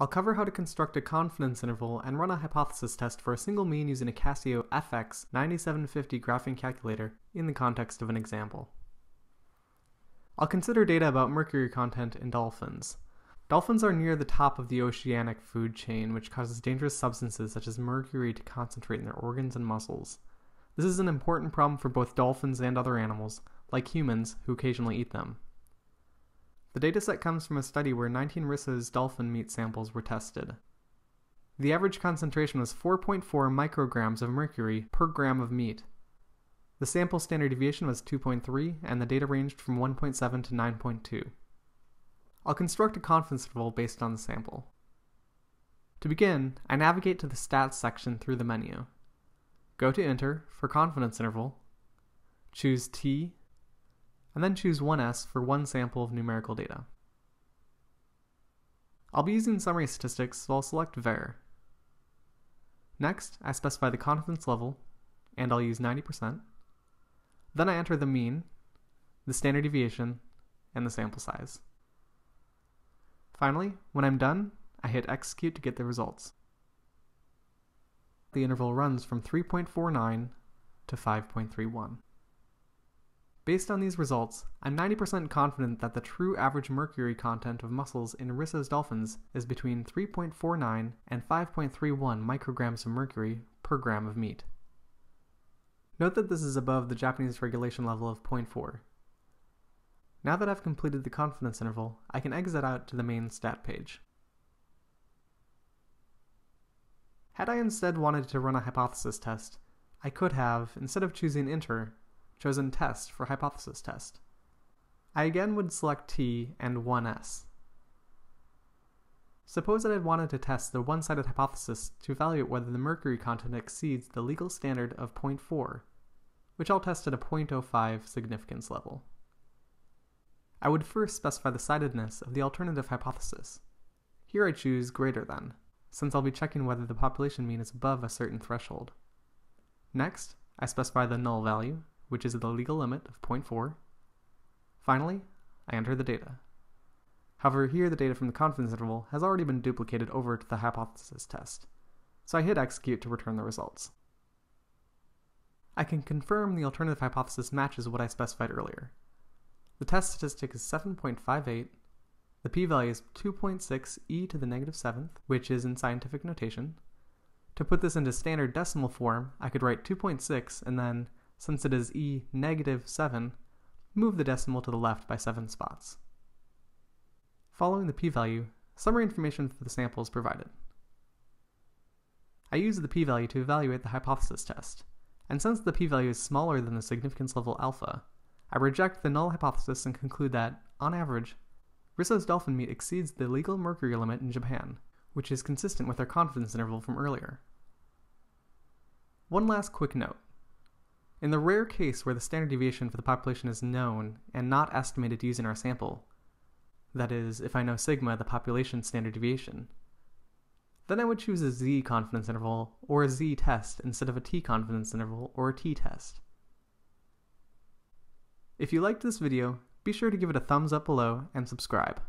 I'll cover how to construct a confidence interval and run a hypothesis test for a single mean using a Casio FX9750 graphing calculator in the context of an example. I'll consider data about mercury content in dolphins. Dolphins are near the top of the oceanic food chain, which causes dangerous substances such as mercury to concentrate in their organs and muscles. This is an important problem for both dolphins and other animals, like humans, who occasionally eat them. The dataset comes from a study where 19 Risso's dolphin meat samples were tested. The average concentration was 4.4 micrograms of mercury per gram of meat. The sample standard deviation was 2.3, and the data ranged from 1.7 to 9.2. I'll construct a confidence interval based on the sample. To begin, I navigate to the Stats section through the menu. Go to Enter for confidence interval, choose T and then choose 1s for one sample of numerical data. I'll be using summary statistics, so I'll select var. Next, I specify the confidence level, and I'll use 90%. Then I enter the mean, the standard deviation, and the sample size. Finally, when I'm done, I hit execute to get the results. The interval runs from 3.49 to 5.31. Based on these results, I'm 90% confident that the true average mercury content of muscles in Risso's dolphins is between 3.49 and 5.31 micrograms of mercury per gram of meat. Note that this is above the Japanese regulation level of 0.4. Now that I've completed the confidence interval, I can exit out to the main stat page. Had I instead wanted to run a hypothesis test, I could have, instead of choosing enter, chosen test for hypothesis test. I again would select T and 1S. Suppose that I wanted to test the one-sided hypothesis to evaluate whether the mercury content exceeds the legal standard of 0.4, which I'll test at a 0.05 significance level. I would first specify the sidedness of the alternative hypothesis. Here I choose greater than, since I'll be checking whether the population mean is above a certain threshold. Next, I specify the null value, which is the legal limit of 0.4. Finally, I enter the data. However, here the data from the confidence interval has already been duplicated over to the hypothesis test, so I hit execute to return the results. I can confirm the alternative hypothesis matches what I specified earlier. The test statistic is 7.58, the p-value is 2.6 e to the negative 7th, which is in scientific notation. To put this into standard decimal form, I could write 2.6 and then since it is e negative 7, move the decimal to the left by 7 spots. Following the p-value, summary information for the sample is provided. I use the p-value to evaluate the hypothesis test, and since the p-value is smaller than the significance level alpha, I reject the null hypothesis and conclude that, on average, Risso's dolphin meat exceeds the legal mercury limit in Japan, which is consistent with our confidence interval from earlier. One last quick note. In the rare case where the standard deviation for the population is known and not estimated using our sample, that is, if I know sigma, the population standard deviation, then I would choose a z confidence interval or a z test instead of a t confidence interval or a t test. If you liked this video, be sure to give it a thumbs up below and subscribe.